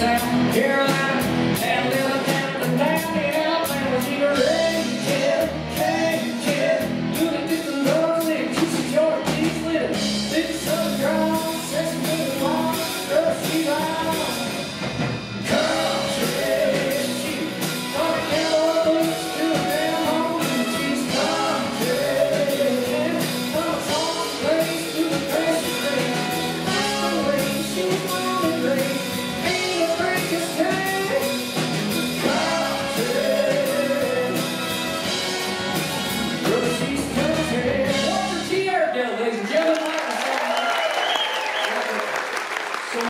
Carolina.